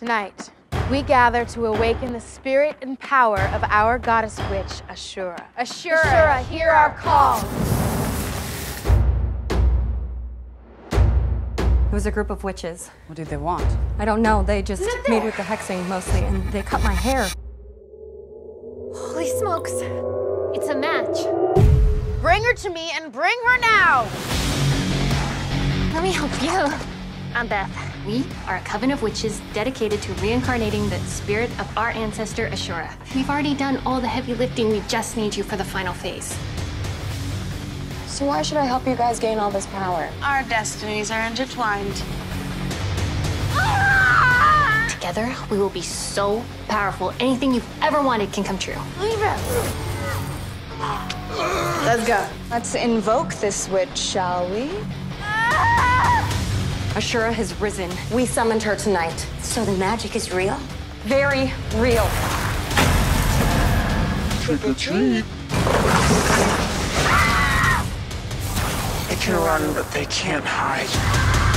Tonight, we gather to awaken the spirit and power of our goddess witch, Ashura. Ashura, Ashura, hear our call. It was a group of witches. What did they want? I don't know. They just made with the hexing mostly, and they cut my hair. Holy smokes. It's a match. Bring her to me and bring her now! Let me help you. I'm Beth. We are a coven of witches dedicated to reincarnating the spirit of our ancestor Ashura. We've already done all the heavy lifting. We just need you for the final phase. So why should I help you guys gain all this power? Our destinies are intertwined. Together, we will be so powerful. Anything you've ever wanted can come true. Let's go. Let's invoke this witch, shall we? Ah! Ashura has risen. We summoned her tonight. So the magic is real? Very real. Trick or treat. They can run, but they can't hide.